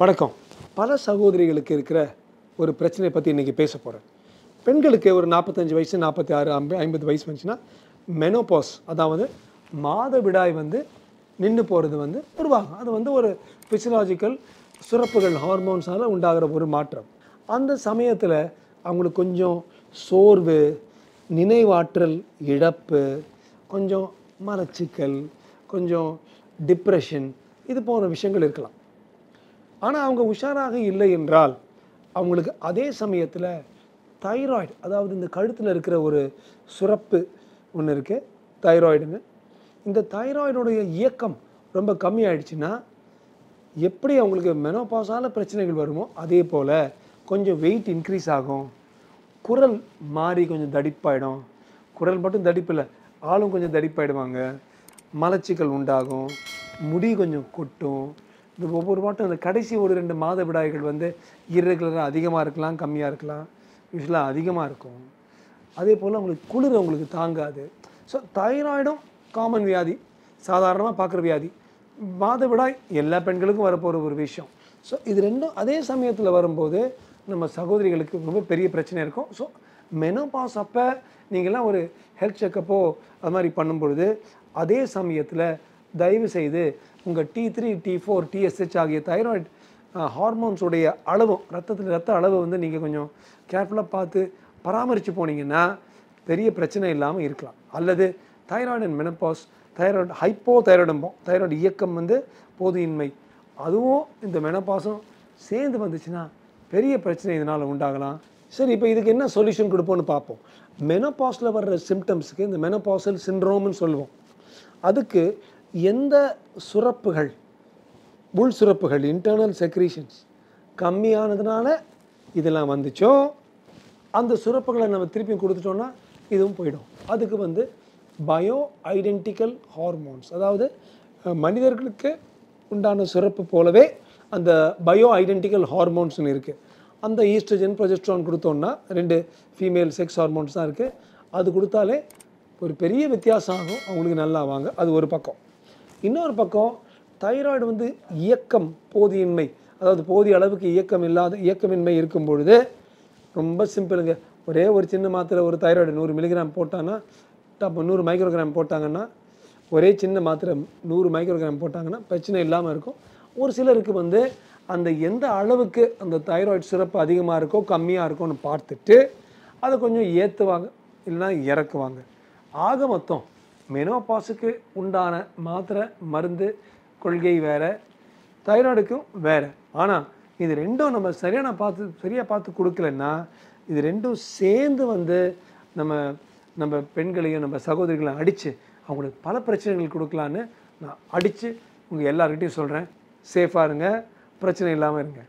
வணக்கம். பல சகோதரிகளுக்கு இருக்கிற ஒரு பிரச்சனையை பற்றி இன்றைக்கி பேச போகிறேன் பெண்களுக்கு ஒரு நாற்பத்தஞ்சு வயசு நாற்பத்தி ஆறு ஐம்பது ஐம்பது வயசு வந்துச்சுன்னா மெனோபாஸ் அதாவது மாதவிடாய் வந்து நின்று போகிறது வந்து உருவாகும். அது வந்து ஒரு ஃபிசியலாஜிக்கல் சுரப்புகள் ஹார்மோன்ஸால் உண்டாகிற ஒரு மாற்றம். அந்த சமயத்தில் அவங்களுக்கு கொஞ்சம் சோர்வு நினைவாற்றல் இழப்பு கொஞ்சம் மலச்சிக்கல் கொஞ்சம் டிப்ரெஷன் இது போன்ற விஷயங்கள் இருக்கலாம். ஆனால் அவங்க உஷாராக இல்லை என்றால் அவங்களுக்கு அதே சமயத்தில் தைராய்டு அதாவது இந்த கழுத்தில் இருக்கிற ஒரு சுரப்பு ஒன்று இருக்குது தைராய்டுன்னு. இந்த தைராய்டுடைய இயக்கம் ரொம்ப கம்மியாயிடுச்சுன்னா எப்படி அவங்களுக்கு மெனோபாஸால பிரச்சனைகள் வருமோ அதே போல் கொஞ்சம் வெயிட் இன்க்ரீஸ் ஆகும் குரல் மாறி கொஞ்சம் தடிப்பாயிடும். குரல் மட்டும் தடிப்பில்லை ஆளும் கொஞ்சம் தடிப்பாயிடுவாங்க. மலச்சிக்கல் உண்டாகும் முடி கொஞ்சம் கொட்டும். இது ஒவ்வொரு வாட்டும் அந்த கடைசி ஒரு ரெண்டு மாத விடாய்கள் வந்து இரகுலராக அதிகமாக இருக்கலாம் கம்மியாக இருக்கலாம் யூஸ்வலாக அதிகமாக இருக்கும். அதே போல் அவங்களுக்கு குளிர் அவங்களுக்கு தாங்காது. ஸோ தைராய்டும் காமன் வியாதி. சாதாரணமாக பார்க்குற வியாதி. மாதவிடாய் எல்லா பெண்களுக்கும் வரப்போகிற ஒரு விஷயம். ஸோ இது ரெண்டும் அதே சமயத்தில் வரும்போது நம்ம சகோதரிகளுக்கு ரொம்ப பெரிய பிரச்சனை இருக்கும். ஸோ மெனோபாஸ் அப்போ நீங்கள்லாம் ஒரு ஹெல்த் செக்கப்போ அது மாதிரி பண்ணும்பொழுது அதே சமயத்தில் தயவு செய்து உங்கள் T three T four TSH ஆகிய தைராய்டு ஹார்மோன்ஸுடைய அளவும் ரத்தத்தில் ரத்த அளவு வந்து நீங்கள் கொஞ்சம் கேர்ஃபுல்லாக பார்த்து பராமரித்து போனீங்கன்னா பெரிய பிரச்சனை இல்லாமல் இருக்கலாம். அல்லது thyroid and menopause thyroid hypo தைராய்டும்போம் thyroid இயக்கம் வந்து போதியின்மை. அதுவும் இந்த மெனப்பாஸும் சேர்ந்து வந்துச்சுன்னா பெரிய பிரச்சனை இதனால் உண்டாகலாம். சரி இப்போ இதுக்கு என்ன சொல்யூஷன் கொடுப்போம்னு பார்ப்போம். மெனப்பாஸில் வர்ற சிம்டம்ஸுக்கு இந்த மெனப்பாசல் சிண்ட்ரோம்னு சொல்லுவோம். அதுக்கு எந்த சுரப்புகள் உள் சுரப்புகள் இன்டர்னல் செக்ரீஷன்ஸ் கம்மியானதுனால இதெல்லாம் வந்துச்சோ அந்த சுரப்புகளை நம்ம திருப்பி கொடுத்துட்டோன்னா இதுவும் போயிடும். அதுக்கு வந்து பயோ ஐடென்டிக்கல் ஹார்மோன்ஸ் அதாவது மனிதர்களுக்கு உண்டான சுரப்பு போலவே அந்த பயோ ஐடென்டிக்கல் ஹார்மோன்ஸ்னு இருக்குது அந்த ஈஸ்ட்ரஜன் ப்ரொஜெஸ்ட்ரான் கொடுத்தோன்னா ரெண்டு ஃபீமேல் செக்ஸ் ஹார்மோன்ஸ் தான் இருக்குது அது கொடுத்தாலே ஒரு பெரிய வித்தியாசம் ஆகும். அவங்களுக்கு நல்லா வாங்க. அது ஒரு பக்கம். இன்னொரு பக்கம் தைராய்டு வந்து இயக்கம் போதியின்மை. அதாவது போதிய அளவுக்கு இயக்கம் இல்லாத இயக்கமின்மை இருக்கும் பொழுது ரொம்ப சிம்பிளுங்க. ஒரே ஒரு சின்ன மாத்திரை ஒரு தைராய்டு நூறு மில்லிகிராம் போட்டாங்கன்னா அப்போ நூறு மைக்ரோகிராம் போட்டாங்கன்னா ஒரே சின்ன மாத்திரை நூறு மைக்ரோகிராம் போட்டாங்கன்னா பிரச்சனை இல்லாமல் இருக்கும். ஒரு சிலருக்கு வந்து அந்த எந்த அளவுக்கு அந்த தைராய்டு சிறப்பு அதிகமாக இருக்கோ கம்மியாக இருக்கோன்னு பார்த்துட்டு அதை கொஞ்சம் ஏற்றுவாங்க இல்லைன்னா இறக்குவாங்க. ஆக மொத்தம் மெனோபாஸுக்கு உண்டான மாத்திரை மருந்து கொள்கை வேறு தைராய்டுக்கும் வேறு. ஆனால் இது ரெண்டும் நம்ம சரியான பார்த்து சரியாக பார்த்து கொடுக்கலன்னா இது ரெண்டும் சேர்ந்து வந்து நம்ம நம்ம பெண்களையும் நம்ம சகோதரிகளையும் அடித்து அவங்களுக்கு பல பிரச்சனைகள் கொடுக்கலான்னு நான் அடித்து உங்கள் எல்லாருக்கிட்டையும் சொல்கிறேன் சேஃபாக இருங்க பிரச்சனை இல்லாமல் இருங்க.